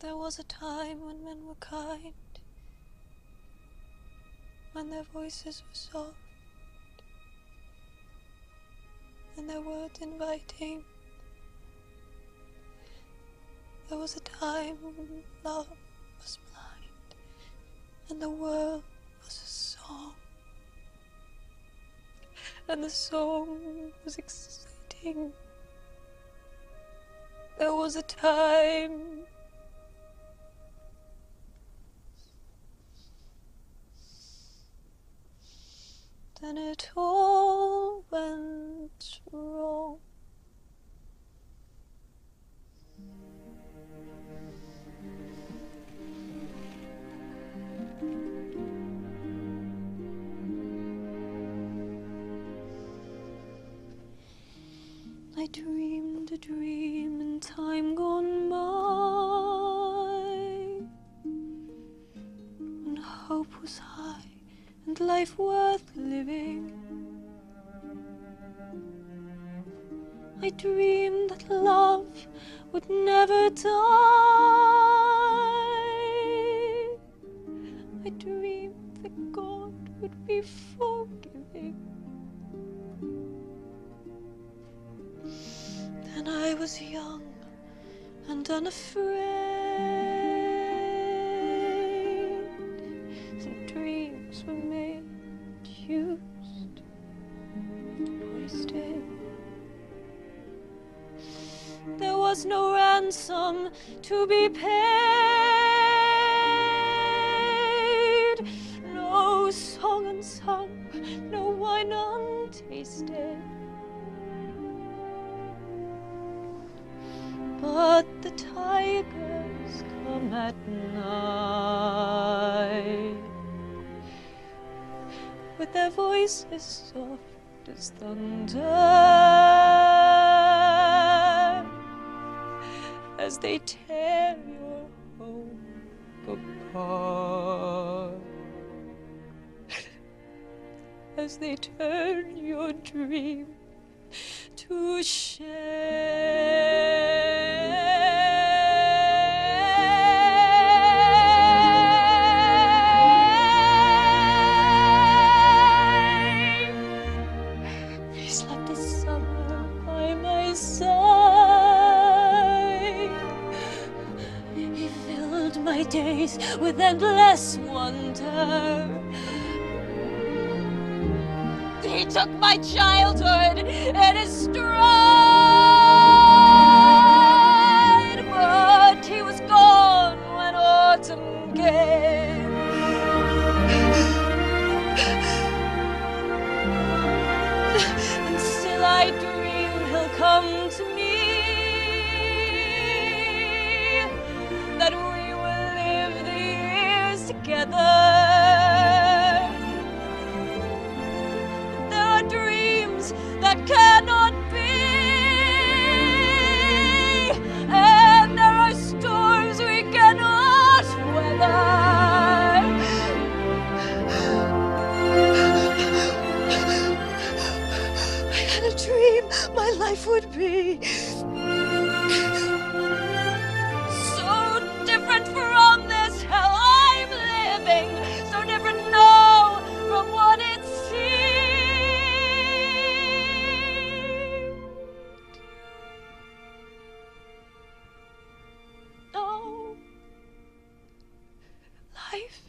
There was a time when men were kind, when their voices were soft, and their words inviting. There was a time when love was blind, and the world was a song, and the song was exciting. There was a time then it all went wrong. I dreamed a dream life worth living. I dreamed that love would never die. I dreamed that God would be forgiving. Then I was young and unafraid. There was no ransom to be paid, no song unsung, no wine untasted. But the tigers come at night. With their voices soft as thunder as they tear your hope apart. As they turn your dream to shame. My days with endless wonder. He took my childhood in his stride, but he was gone when autumn came. And still I dream he'll come to me, life would be so different from this hell I'm living, so different now from what it seemed. No, life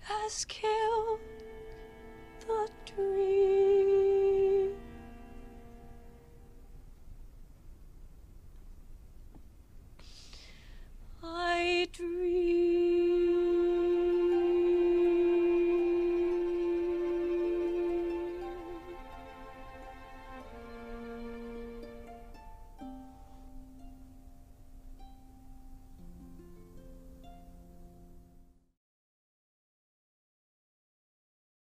has killed.